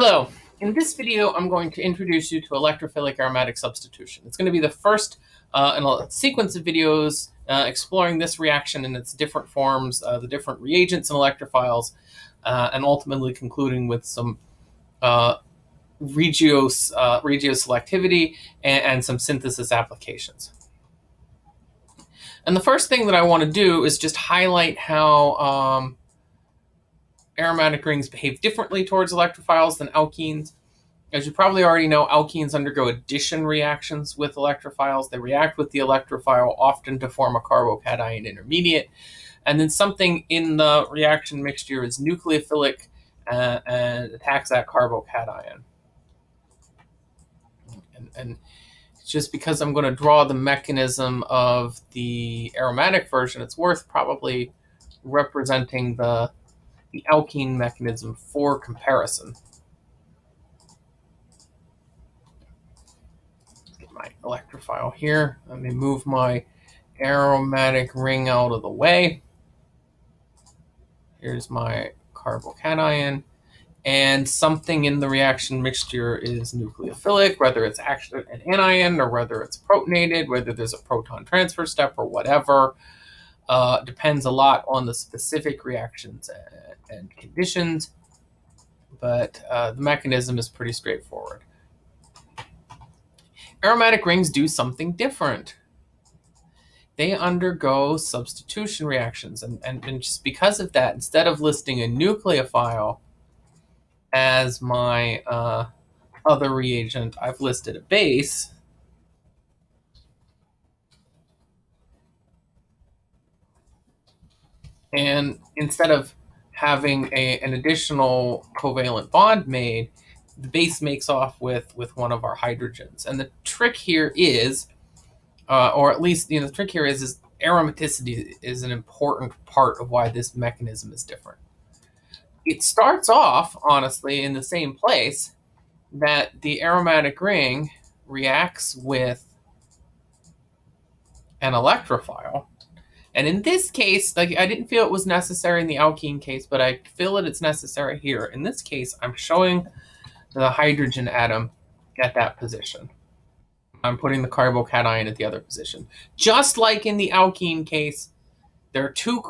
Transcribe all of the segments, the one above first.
Hello. In this video, I'm going to introduce you to electrophilic aromatic substitution. It's going to be the first uh, in a sequence of videos uh, exploring this reaction in its different forms, uh, the different reagents and electrophiles, uh, and ultimately concluding with some uh, regios, uh, regioselectivity and, and some synthesis applications. And the first thing that I want to do is just highlight how um, aromatic rings behave differently towards electrophiles than alkenes. As you probably already know, alkenes undergo addition reactions with electrophiles. They react with the electrophile often to form a carbocation intermediate. And then something in the reaction mixture is nucleophilic uh, and attacks that carbocation. And, and just because I'm going to draw the mechanism of the aromatic version, it's worth probably representing the the alkene mechanism for comparison. Get my electrophile here. Let me move my aromatic ring out of the way. Here's my carbocation. And something in the reaction mixture is nucleophilic, whether it's actually an anion or whether it's protonated, whether there's a proton transfer step or whatever. Uh, depends a lot on the specific reactions and conditions, but uh, the mechanism is pretty straightforward. Aromatic rings do something different. They undergo substitution reactions, and, and, and just because of that, instead of listing a nucleophile as my uh, other reagent, I've listed a base. And instead of having a, an additional covalent bond made, the base makes off with, with one of our hydrogens. And the trick here is, uh, or at least you know, the trick here is, is aromaticity is an important part of why this mechanism is different. It starts off, honestly, in the same place that the aromatic ring reacts with an electrophile and in this case, like I didn't feel it was necessary in the alkene case, but I feel that it's necessary here. In this case, I'm showing the hydrogen atom at that position. I'm putting the carbocation at the other position. Just like in the alkene case, there are two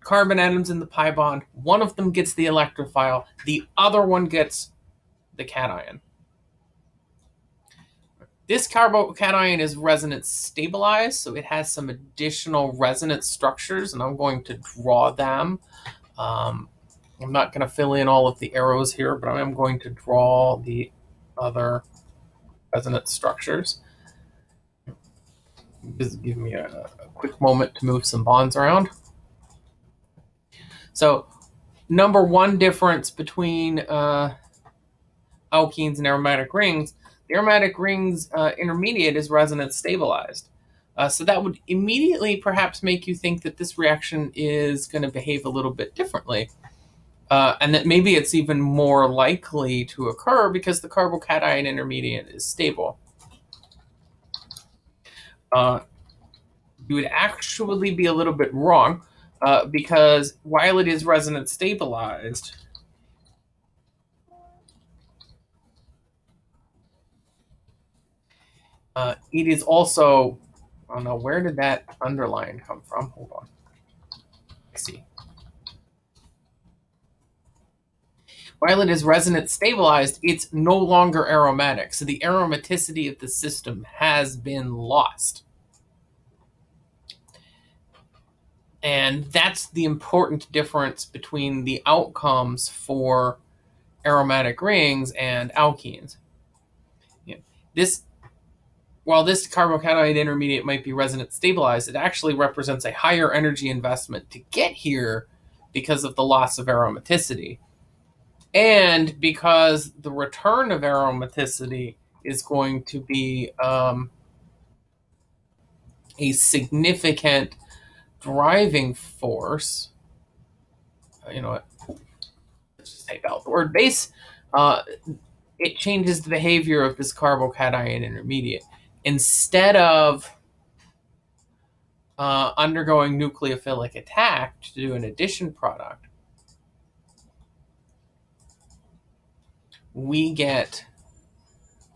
carbon atoms in the pi bond. One of them gets the electrophile, the other one gets the cation. This carbocation is resonance stabilized, so it has some additional resonance structures, and I'm going to draw them. Um, I'm not going to fill in all of the arrows here, but I am going to draw the other resonance structures. Just give me a, a quick moment to move some bonds around. So, number one difference between uh, alkenes and aromatic rings the aromatic ring's uh, intermediate is resonance stabilized. Uh, so that would immediately perhaps make you think that this reaction is going to behave a little bit differently. Uh, and that maybe it's even more likely to occur because the carbocation intermediate is stable. Uh, you would actually be a little bit wrong uh, because while it is resonance stabilized, Uh, it is also, I don't know, where did that underline come from? Hold on. Let's see. While it is resonance stabilized, it's no longer aromatic. So the aromaticity of the system has been lost. And that's the important difference between the outcomes for aromatic rings and alkenes. Yeah. This while this carbocation intermediate might be resonance stabilized, it actually represents a higher energy investment to get here because of the loss of aromaticity. And because the return of aromaticity is going to be um, a significant driving force. Uh, you know what? Let's just take out the word base. Uh, it changes the behavior of this carbocation intermediate instead of uh, undergoing nucleophilic attack to do an addition product, we get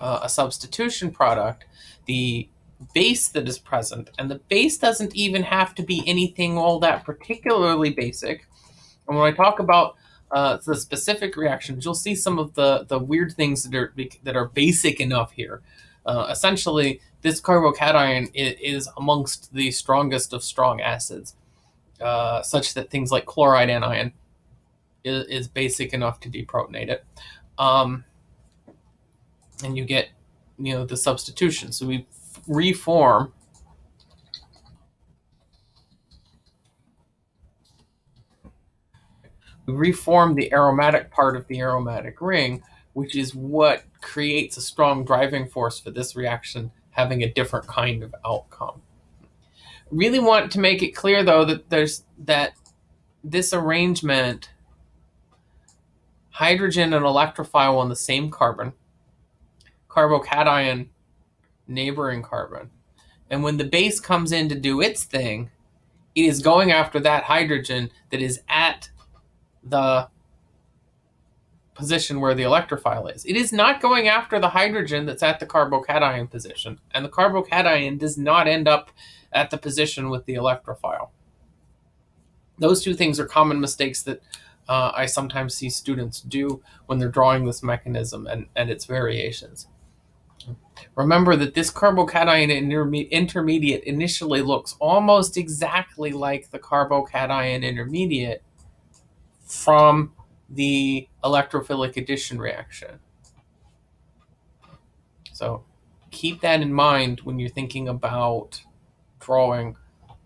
uh, a substitution product, the base that is present, and the base doesn't even have to be anything all that particularly basic. And when I talk about uh, the specific reactions, you'll see some of the, the weird things that are that are basic enough here. Uh, essentially, this carbocation is, amongst the strongest of strong acids, uh, such that things like chloride anion is, is basic enough to deprotonate it. Um, and you get, you know, the substitution. So we reform we reform the aromatic part of the aromatic ring, which is what creates a strong driving force for this reaction having a different kind of outcome. Really want to make it clear though that there's that this arrangement hydrogen and electrophile on the same carbon, carbocation neighboring carbon. And when the base comes in to do its thing, it is going after that hydrogen that is at the position where the electrophile is. It is not going after the hydrogen that's at the carbocation position, and the carbocation does not end up at the position with the electrophile. Those two things are common mistakes that uh, I sometimes see students do when they're drawing this mechanism and, and its variations. Remember that this carbocation intermediate initially looks almost exactly like the carbocation intermediate from the electrophilic addition reaction. So keep that in mind when you're thinking about drawing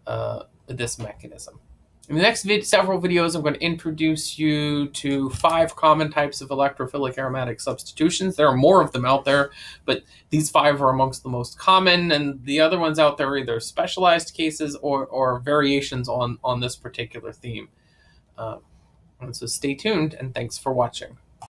uh, this mechanism. In the next vid several videos, I'm going to introduce you to five common types of electrophilic aromatic substitutions. There are more of them out there, but these five are amongst the most common, and the other ones out there are either specialized cases or, or variations on, on this particular theme. Uh, and so stay tuned, and thanks for watching.